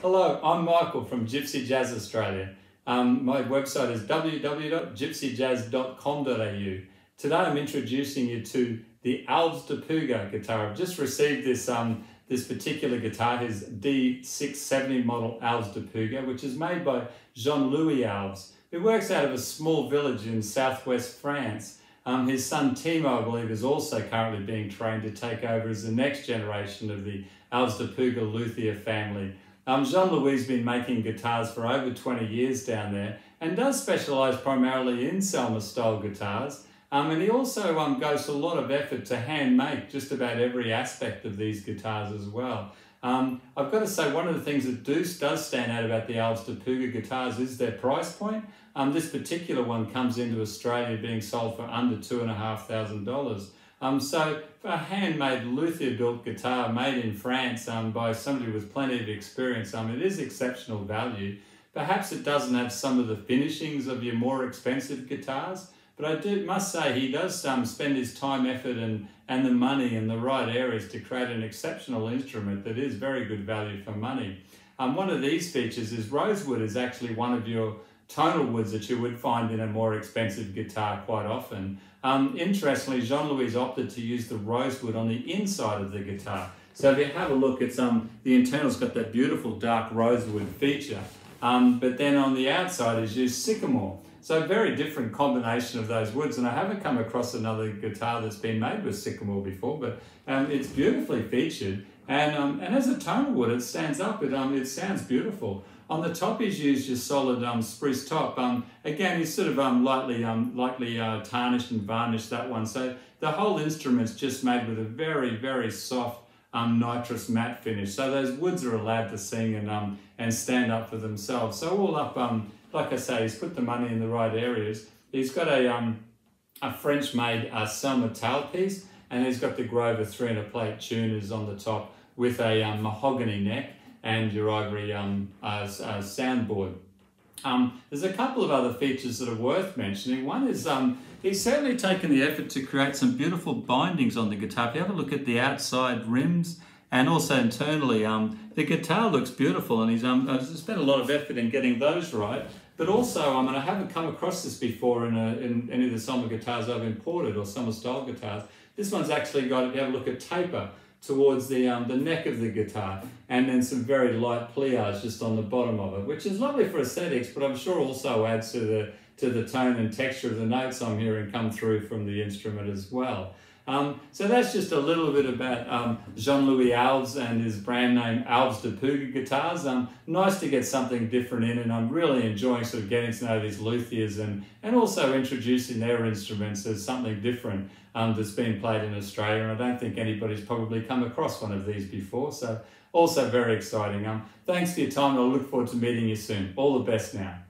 Hello, I'm Michael from Gypsy Jazz Australia. Um, my website is www.gypsyjazz.com.au. Today I'm introducing you to the Alves de Puga guitar. I've just received this, um, this particular guitar, his D670 model Alves de Puga, which is made by Jean-Louis Alves, who works out of a small village in southwest France. Um, his son Timo, I believe, is also currently being trained to take over as the next generation of the Alves de Puga luthier family. Um, Jean-Louis has been making guitars for over 20 years down there and does specialise primarily in Selmer style guitars. Um, and he also um, goes a lot of effort to hand make just about every aspect of these guitars as well. Um, I've got to say, one of the things that do, does stand out about the Alves Puga guitars is their price point. Um, this particular one comes into Australia being sold for under $2,500. Um, so for a handmade luthier built guitar made in France um, by somebody with plenty of experience, um, it is exceptional value. Perhaps it doesn't have some of the finishings of your more expensive guitars, but I do must say he does um, spend his time, effort and, and the money in the right areas to create an exceptional instrument that is very good value for money. Um, one of these features is rosewood is actually one of your tonal woods that you would find in a more expensive guitar quite often. Um, interestingly, Jean-Louis opted to use the rosewood on the inside of the guitar. So if you have a look, it's um, the internal's got that beautiful dark rosewood feature. Um, but then on the outside is used sycamore. So very different combination of those woods. And I haven't come across another guitar that's been made with sycamore before, but um, it's beautifully featured. And, um, and as a tonal wood, it stands up, it, um, it sounds beautiful. On the top he's used your solid um, spruce top. Um, again, he's sort of um, lightly, um, lightly uh, tarnished and varnished that one. So the whole instrument's just made with a very, very soft um, nitrous matte finish. So those woods are allowed to sing and, um, and stand up for themselves. So all up, um, like I say, he's put the money in the right areas. He's got a, um, a French-made uh, Selmer tailpiece and he's got the Grover 300 plate tuners on the top with a um, mahogany neck and your ivory um, uh, uh, soundboard. Um, there's a couple of other features that are worth mentioning. One is um, he's certainly taken the effort to create some beautiful bindings on the guitar. If you have a look at the outside rims and also internally, um, the guitar looks beautiful and he's um, spent a lot of effort in getting those right. But also, I mean, I haven't come across this before in, a, in any of the Selmer guitars I've imported or Selmer style guitars. This one's actually got, if you have a look at taper, towards the, um, the neck of the guitar and then some very light pliage just on the bottom of it, which is lovely for aesthetics, but I'm sure also adds to the, to the tone and texture of the notes I'm hearing come through from the instrument as well. Um, so that's just a little bit about um, Jean-Louis Alves and his brand name Alves de Puga guitars. Um, nice to get something different in and I'm really enjoying sort of getting to know these luthiers and, and also introducing their instruments as something different um, that's been played in Australia I don't think anybody's probably come across one of these before. So also very exciting. Um, thanks for your time and I look forward to meeting you soon. All the best now.